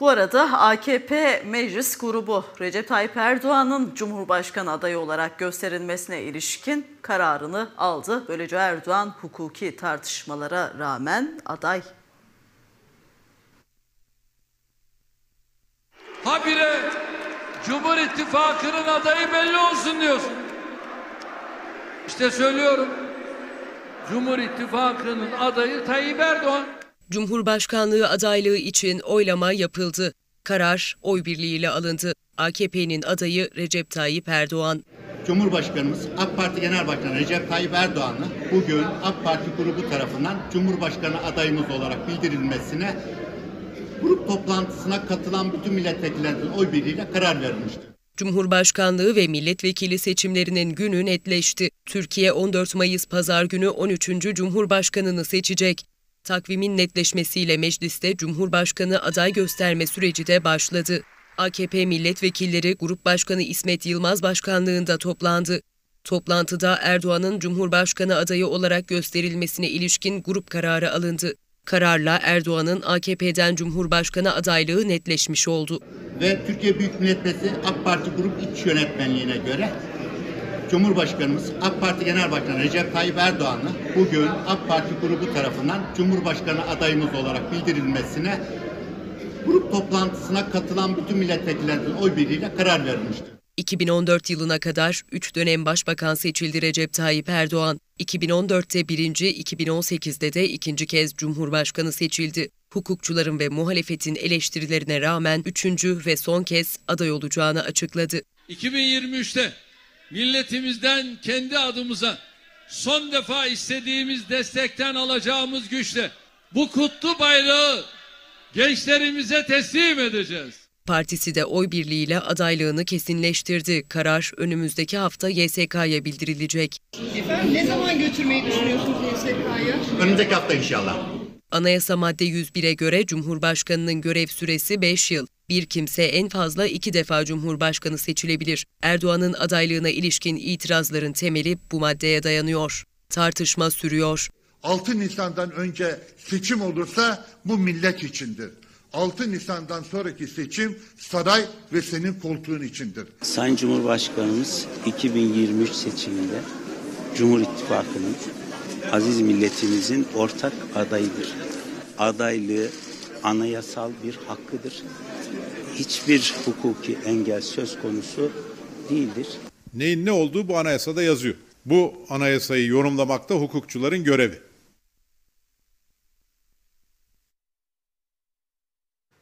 Bu arada AKP Meclis Grubu Recep Tayyip Erdoğan'ın Cumhurbaşkanı adayı olarak gösterilmesine ilişkin kararını aldı. Böylece Erdoğan hukuki tartışmalara rağmen aday. Habire Cumhur İttifakı'nın adayı belli olsun diyorsun. İşte söylüyorum. Cumhur İttifakı'nın adayı Tayyip Erdoğan. Cumhurbaşkanlığı adaylığı için oylama yapıldı. Karar oy birliğiyle alındı. AKP'nin adayı Recep Tayyip Erdoğan. Cumhurbaşkanımız AK Parti Genel Başkanı Recep Tayyip Erdoğan'ı bugün AK Parti grubu tarafından Cumhurbaşkanı adayımız olarak bildirilmesine grup toplantısına katılan bütün milletvekillerinin oy birliğiyle karar verilmiştir. Cumhurbaşkanlığı ve milletvekili seçimlerinin günü netleşti. Türkiye 14 Mayıs pazar günü 13. Cumhurbaşkanını seçecek. Takvimin netleşmesiyle mecliste Cumhurbaşkanı aday gösterme süreci de başladı. AKP milletvekilleri Grup Başkanı İsmet Yılmaz başkanlığında toplandı. Toplantıda Erdoğan'ın Cumhurbaşkanı adayı olarak gösterilmesine ilişkin grup kararı alındı. Kararla Erdoğan'ın AKP'den Cumhurbaşkanı adaylığı netleşmiş oldu. Ve Türkiye Büyük Millet Meclisi AK Parti Grup İç Yönetmenliğine göre Cumhurbaşkanımız AK Parti Genel Başkanı Recep Tayyip Erdoğan'ı bugün AK Parti grubu tarafından Cumhurbaşkanı adayımız olarak bildirilmesine grup toplantısına katılan bütün milletvekillerinin oy birliğiyle karar verilmiştir. 2014 yılına kadar 3 dönem başbakan seçildi Recep Tayyip Erdoğan. 2014'te birinci, 2018'de de ikinci kez Cumhurbaşkanı seçildi. Hukukçuların ve muhalefetin eleştirilerine rağmen üçüncü ve son kez aday olacağını açıkladı. 2023'te milletimizden kendi adımıza son defa istediğimiz destekten alacağımız güçle bu kutlu bayrağı gençlerimize teslim edeceğiz. Partisi de oy birliğiyle adaylığını kesinleştirdi. Karar önümüzdeki hafta YSK'ya bildirilecek. Efendim ne zaman götürmeyi düşünüyorsunuz YSK'ya? Önümüzdeki hafta inşallah. Anayasa madde 101'e göre Cumhurbaşkanının görev süresi 5 yıl. Bir kimse en fazla iki defa Cumhurbaşkanı seçilebilir. Erdoğan'ın adaylığına ilişkin itirazların temeli bu maddeye dayanıyor. Tartışma sürüyor. 6 Nisan'dan önce seçim olursa bu millet içindir. 6 Nisan'dan sonraki seçim saray ve senin koltuğun içindir. Sayın Cumhurbaşkanımız 2023 seçiminde Cumhur İttifakı'nın aziz milletimizin ortak adayıdır. Adaylığı anayasal bir hakkıdır. Hiçbir hukuki engel söz konusu değildir. Neyin ne olduğu bu anayasada yazıyor. Bu anayasayı yorumlamakta hukukçuların görevi.